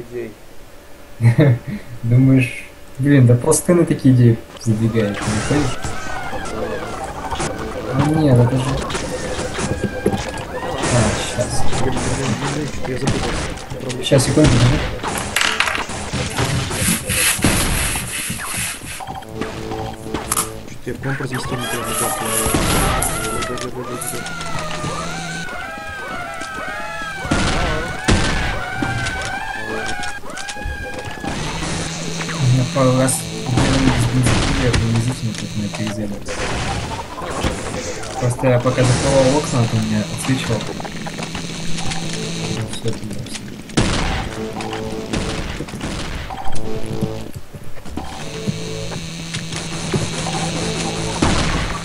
идей. Думаешь, блин, да просто ты на такие идеи задвигаешь, не находишь? Ну нет, это же... А, сейчас. Сейчас, секунду. Что-то я прям прям не пару раз делали с бензопилой, приблизительно на перезарядке. Просто я пока закрывал окна, то меня отсвечивал.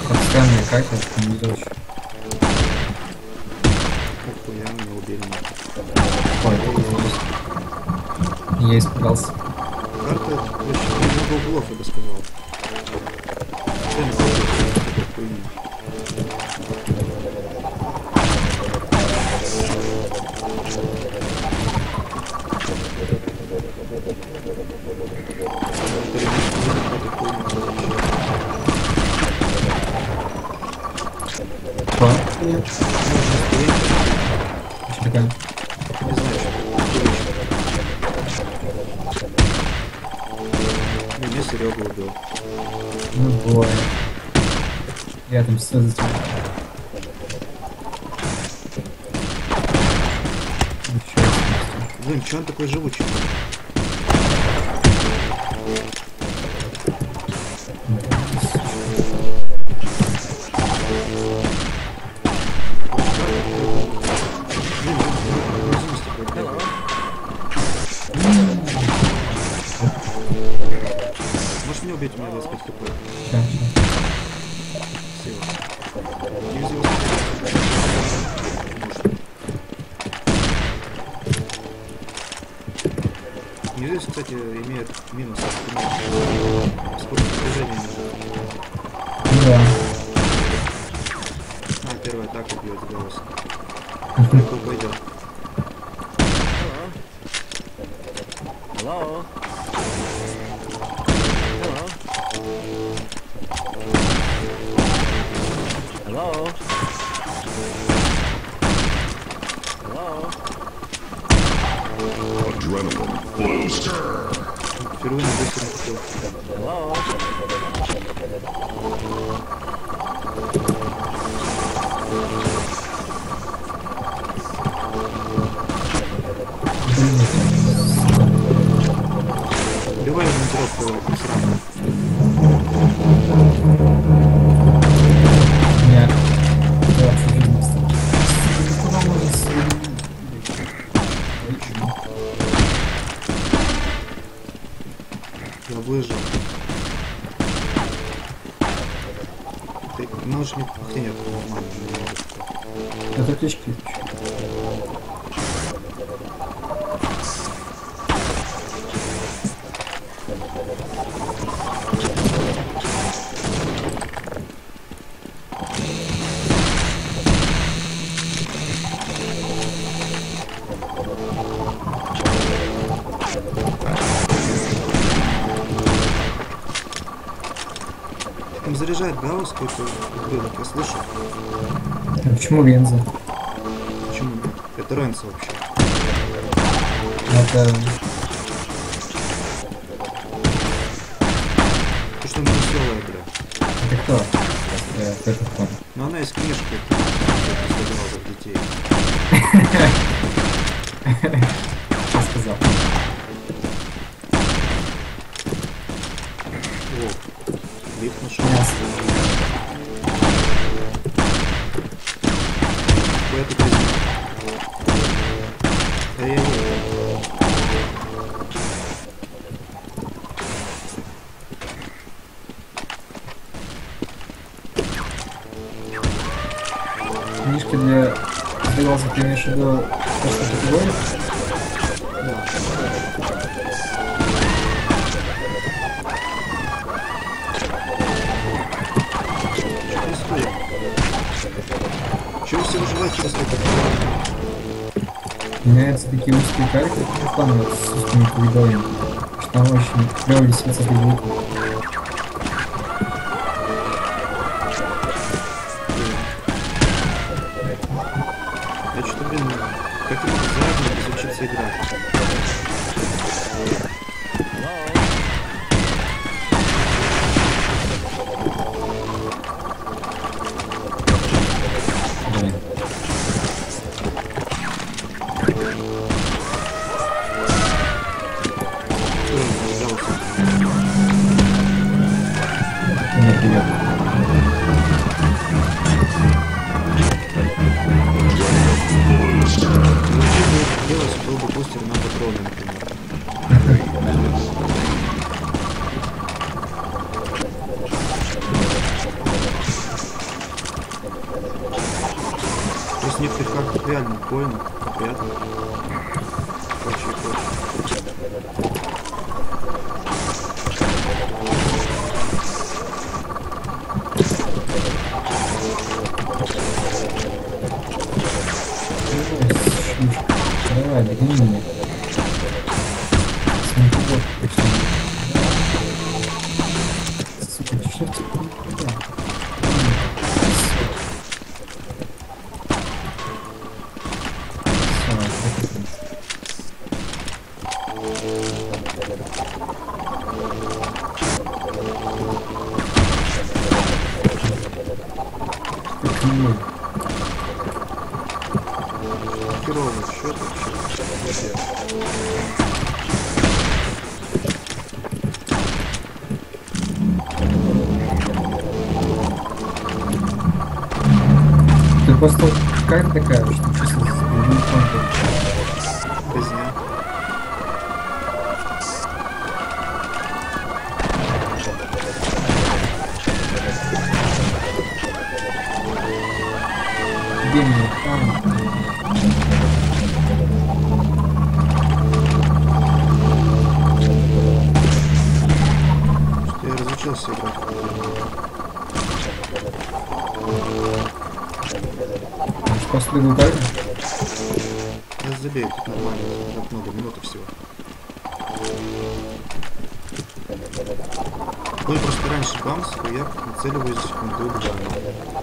Подсканная карта, это не меня. Ой, я испугался. Карта очень много углов, я бы сказал. Что? Можно стоять, Что Убил. Ну. Я там все за тебя. Блин, че он такой живучий? Меня убить, у меня 25 хп. Ща, ща. Спасибо. Не взял. Кстати, имеет минус. Скорость движения да. А, первая атака бьет с голоса. Легко пойдет. Hello? Hello? Adrenaline booster. Впервые не быстро хотел. Hello? Убивай монтировку сразу. Гаусс какой-то рынок, я слышу. А почему Венза? Почему? Это Ренса вообще. Это... То, что веселая, бля. Это кто? Я это кто? Но она из книжки для детей. Что сказал? О, нашел. Мясо. Карты, как там вот с коридорами. Что там очень клево висится звук. Я что-то, блин, как-то задний разучиться играть. Давай, догони меня. Смотри, карта такая, контуром. Резня. Где меня Может, после другую карту? Я забей, тут нормально, так много минут всего. Ну и просто раньше бамс, я нацеливаюсь в секунду Ну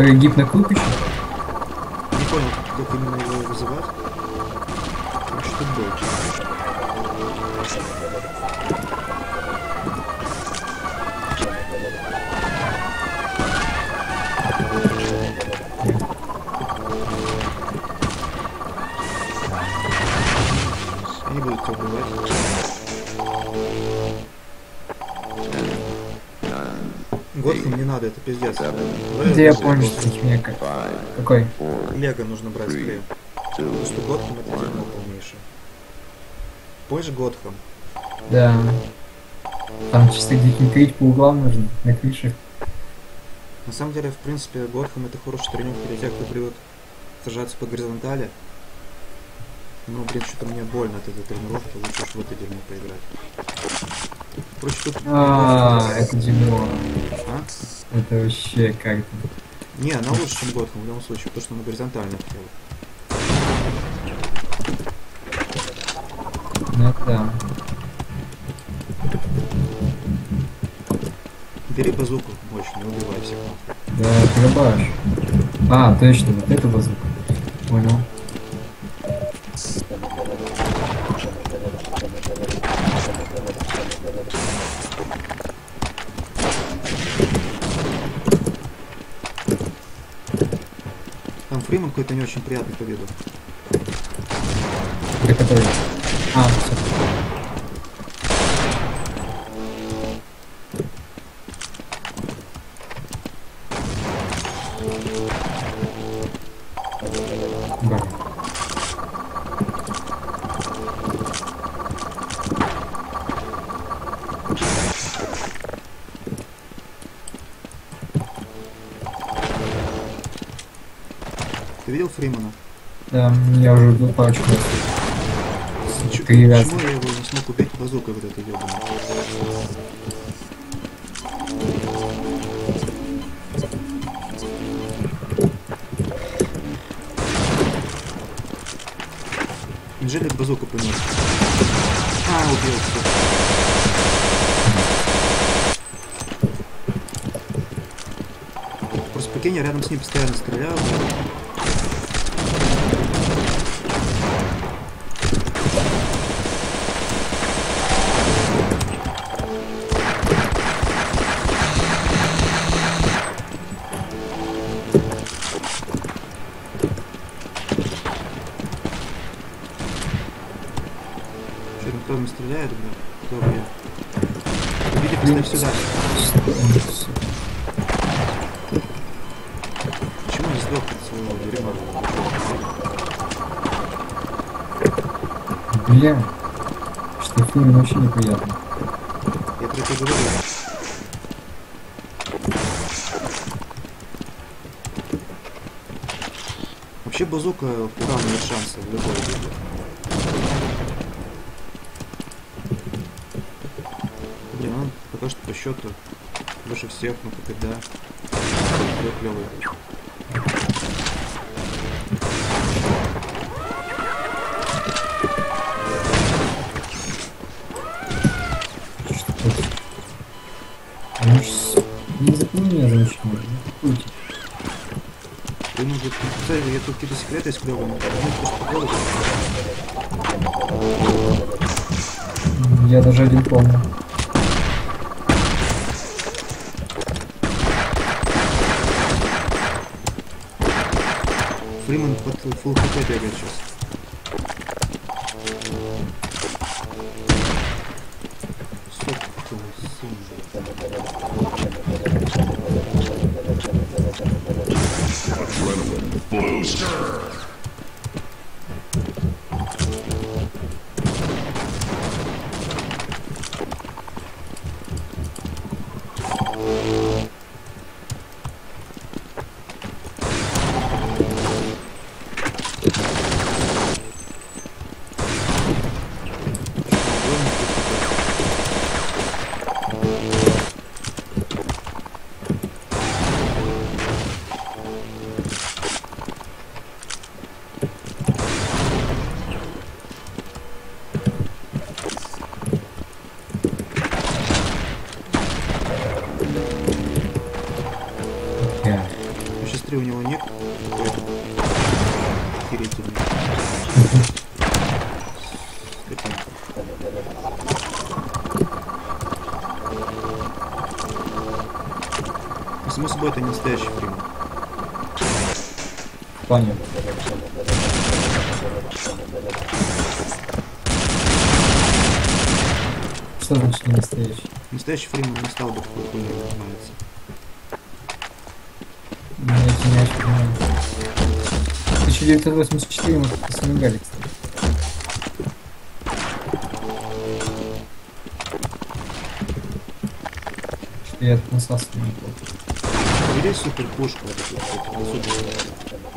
Которые гиб на Где я понял, Готхэм. что меня как? Какой? Лего нужно брать скорее. Потому что Готхэм это дерьмо полнейшее. Позже Готхэм. Да. Там чисто где-нибудь крить по углам нужно, на крыше. На самом деле, в принципе, Готхэм это хороший тренинг для тех, кто привык сажаться по горизонтали. Ну, блин, что-то мне больно от этой тренировки, лучше уж в это дерьмо поиграть. Короче, тут... А, это дерьмо. А? Это вообще как Не, она лучше, чем Готхэм в любом случае, потому что она горизонтально хотела. Ну да. Бери базуку мощную, убивай всех. нахуй. Да, дробаш. А, точно, вот это базука. Понял. Там Фриман какой-то не очень приятный по виду. Для которой? А, все. Чё- Кривятся. Почему я его не смог убить базукой вот этой ёбаной? Неужели базуку принес? А, убил. всё. Просто прикинь, я рядом с ним постоянно стрелял. Стреляет, бля? Кто, бля? Иди поставь сюда. Почему не сдох от своего дерьма? Бля. Что фильм вообще неприятно. Я про это говорю. Вообще базука уравнивает шансы в любой битве. Пока что по счету выше всех, но пока да. Такой клевый. Тут? Не запни меня замечательно. Уйти. Ты ну кстати, я тут какие-то секреты есть клевые, но ну, просто. Я даже один помню. Фриман под фулл хп бегает сейчас. У него какой-то Охерительный. Скотинка. Ну, Само собой, это не настоящий. В плане. Что значит не настоящий? Настоящий фриман не стал бы хуйней заниматься. 1984 мы как-то смогали, кстати. Что я тут насасываю неплохо. Бери супер пушку.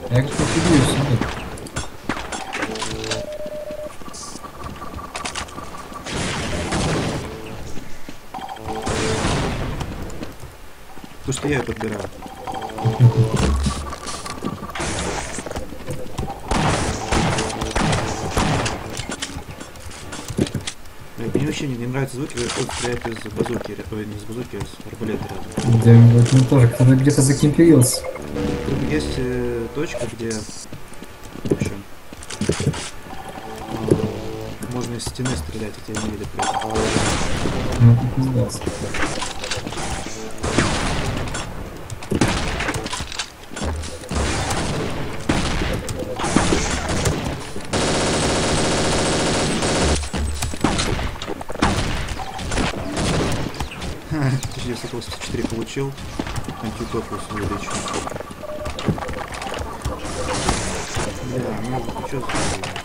Я как-то фигурю себе. То, что я подбираю. вообще не, не нравятся звуки, э, когда из базуки, ой, не из базуки, а из арбалета рядом. Да, вот мне тоже, кто-то где-то закимпелился. Тут есть э, точка, где, в общем, э, можно из стены стрелять, а тебя не видят. Ну, тут не 984 получил, антитопус увеличен. Бля, ну что за...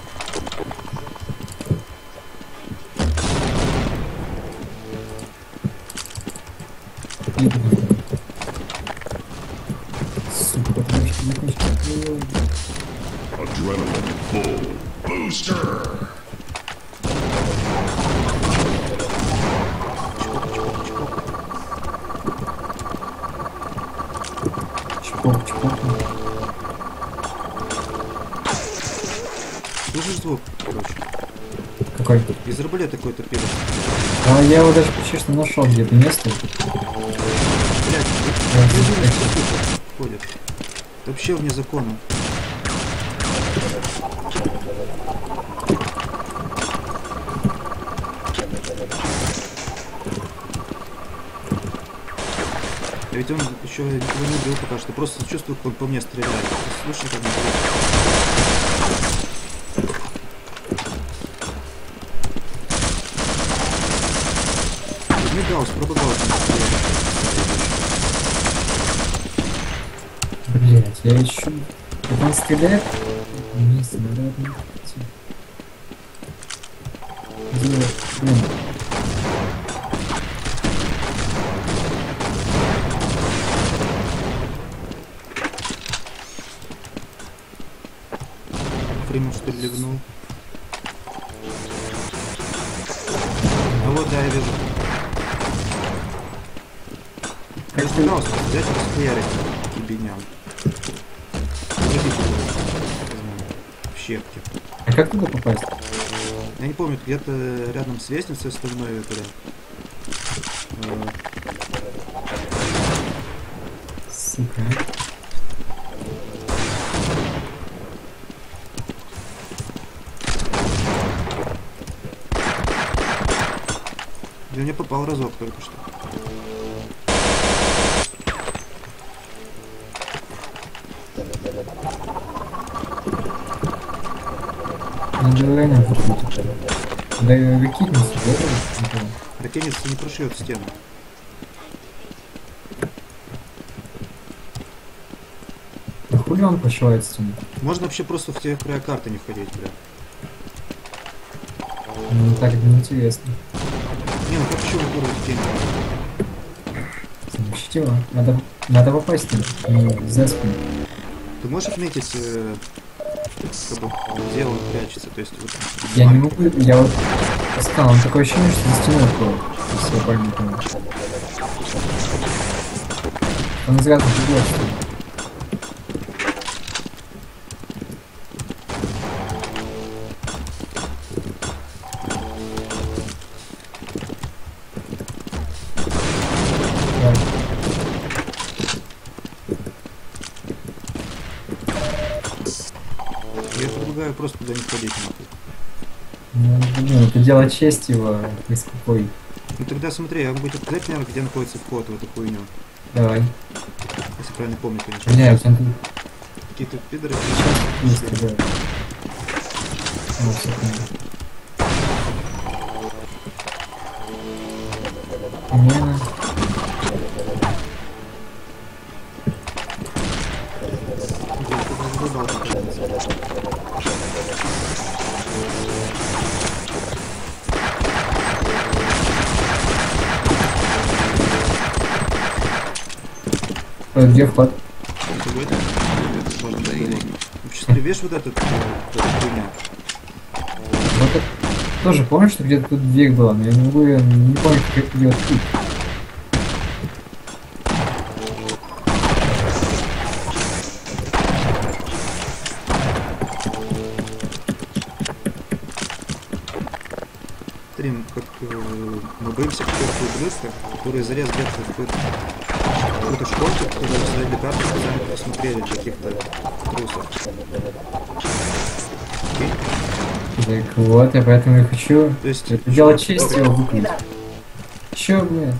Из арбалета какой-то пилит. А я его даже что нашел где-то место. Блять, ходят? Вообще вне закона. А ведь он еще не убил пока что. Просто чувствую, как он по мне стреляет. Слушай, как он Я ищу. Как он стреляет? Вместе, надо одну идти. Где? Блин. Фримов что ли ливнул? А вот, да, я вижу. Как ты- взять и расхуярить щепки. А как туда попасть? Я не помню, где-то рядом с лестницей остальной это. Сука. Я не попал разок только что. Время покрутить. Да и выкинется, да? Ракенец не прошьет стену. А хули он прошивает стену? Можно вообще просто в те края карты не входить, бля. Ну так неинтересно. Не, ну как еще выбрать тень? Замечательно. Надо, надо попасть спину. Ты можешь отметить, э, как бы, где он прячется? То есть вот. Я не могу, я вот сказал, он такое ощущение, что за стеной я правильно понял. Он из разных углов стоит. Предлагаю просто туда не ходить нахуй. Ну, блин, это дело чести его, из какой. Ну тогда смотри, я могу тебе показать, наверное, где находится вход в эту хуйню. Давай. Если правильно помню, конечно. Не, у тебя тут Какие-то пидоры. есть, да. О, всё Где вход? Видишь вот этот, э, вот эта хуйня? Вот это тоже помню, что где-то тут дверь была, но я не могу, не помню, как ее открыть. Ублюдка, который залез где-то в какую-то школьку, которые создали карту, специально посмотрели каких-то трусов. Так вот, я поэтому и хочу То есть... это дело чести его выключить. Чё, блин?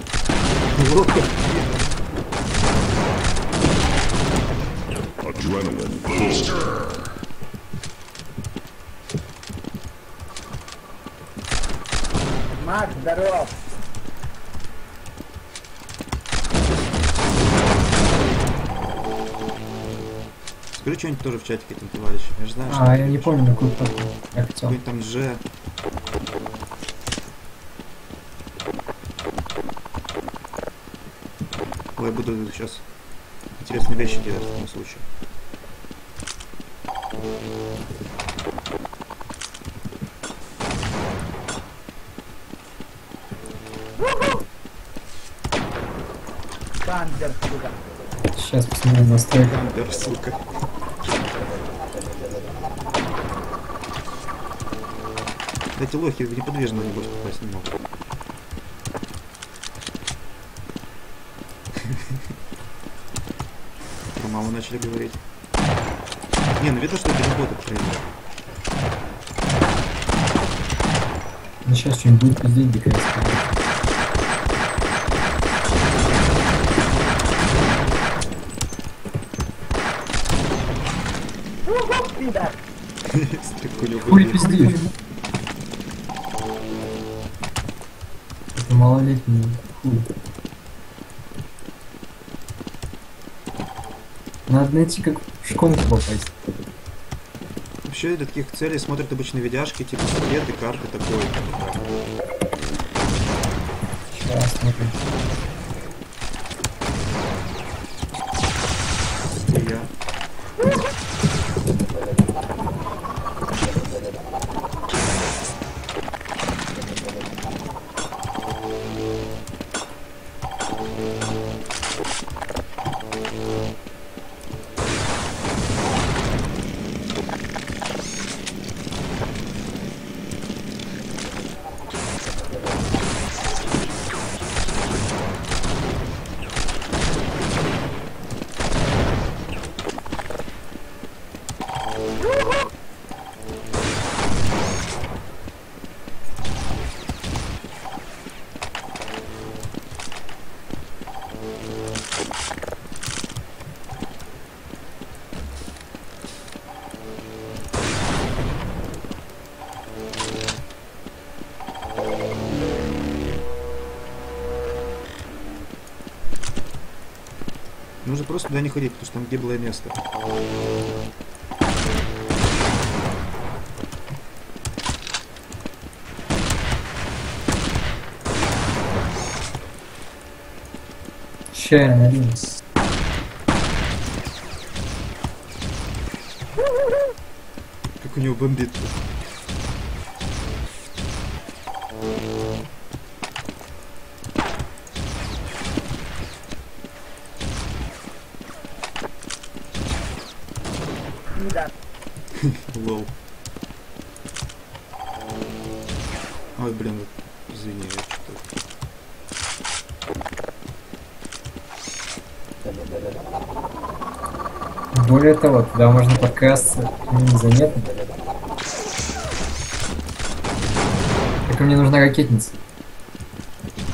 Скажи что-нибудь тоже в чатике там, товарищи. Я же знаю, А, я не понял, какой там. Я хотел. Какой там же. Ой, я буду сейчас интересные вещи делать в этом случае. Сейчас посмотрим настройки. Бандер, сука. Эти лохи неподвижно не больше попасть не могут. Про маму начали говорить. Не, ну видно, что это не боты проиграли. Ну сейчас что-нибудь будет пиздеть дикая Хуй был Это малолетний хуй. Надо найти как в шконку попасть. Вообще для таких целей смотрят обычно видяшки, типа секреты, карты такой. Сейчас смотрим. Просто туда не ходить, потому что там гиблое место. Налью. Как у него бомбит. тут. Более того, туда можно подкрасться незаметно. Только мне нужна ракетница.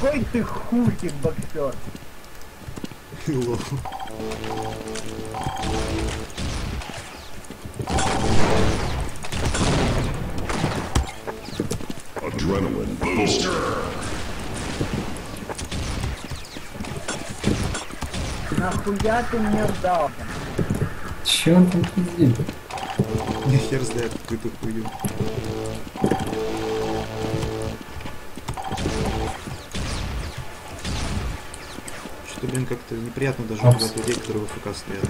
Какой ты хухик, боксер. Adrenaline booster. Нахуя ты мне сдал? Че он там пиздит? Я хер знает какую-то хуйню. Что-то, блин, как-то неприятно даже убивать людей, которые в ФК стоят.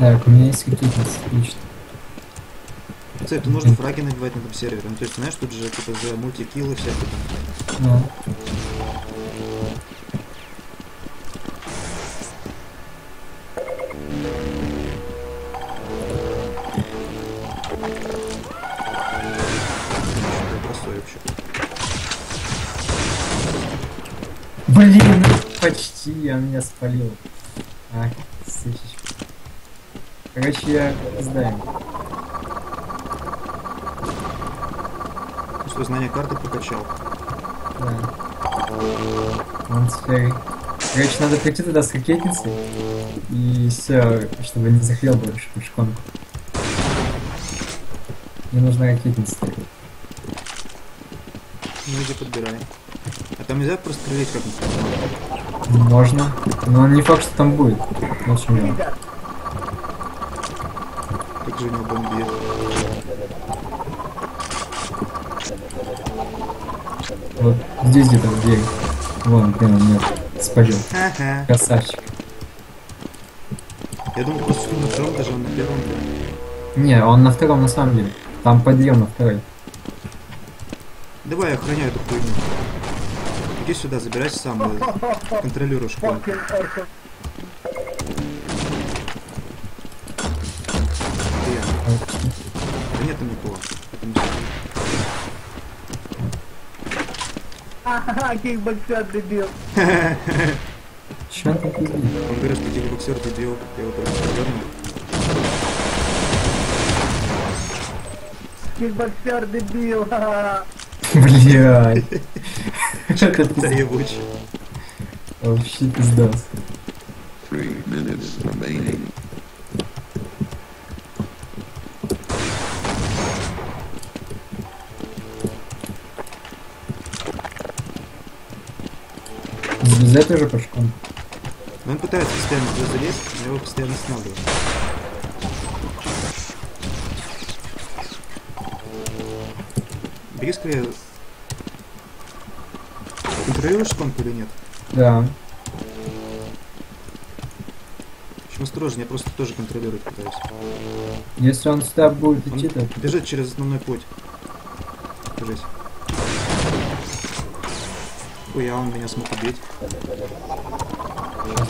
Так, у меня есть ракетница, отлично. Кстати, тут можно фраги набивать на этом сервере. Ну, то есть, знаешь, тут же типа за мультикиллы всякие там. Ну, почти, он меня спалил. А, сычечка. Короче, я опоздаю. Ну что, знание карты прокачал. Да. Он теперь... Короче, надо прийти туда с ракетницей. И все, чтобы не захлел больше по шконку. Мне нужна ракетница. Ну иди подбирай. А там нельзя просто стрелять как-нибудь? Можно. Но не факт, что там будет. Дело. Пидор. Как же него бомбит. Вот здесь где-то в дверь. Вон, блин, он меня спалил. Ха-ха. Красавчик. Я думал просто, на втором даже он на первом. Не, он на втором на самом деле. Там подъем на второй. Давай я охраняю эту хуйню. Иди сюда, забирайся сам, э. Где? А, Да нет там никого. Ага, кикбоксер дебил. Чё он пиздит? Он говорит, что боксер дебил, я его только повернул. Кикбоксер дебил. ха-ха. Блядь. Это ебучий. Вообще remaining. Залезай тоже. Но он пытается постоянно туда залезть, но его постоянно останавливаю. Бери скорее... Контролируешь шконку или нет? Да. Общем, осторожнее, я просто тоже контролировать пытаюсь. Если он сюда будет Он идти, то... бежит через основной путь. Держись. Ой, а он меня смог убить. Сейчас.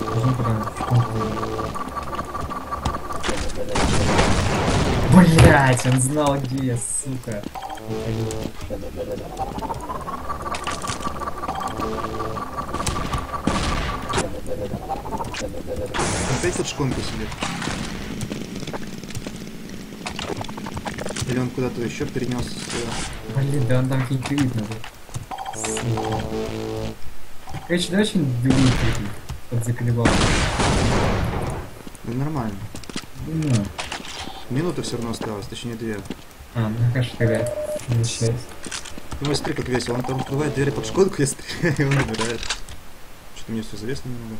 Блять, он знал где я, сука. Опять под шконкой сидит. Или он куда-то еще перенес. Блин, да он там надо. Сука. Короче, что-нибудь другую прыгнем. Подзаколебал. Ну, нормально. Ну, Минута все равно осталось, точнее две. а, ну хорошо, тогда. Возвращаюсь. Ну, смотри, как весело. Он там открывает двери под шконку, я стреляю, и он набирает. Что-то мне все завесно немного.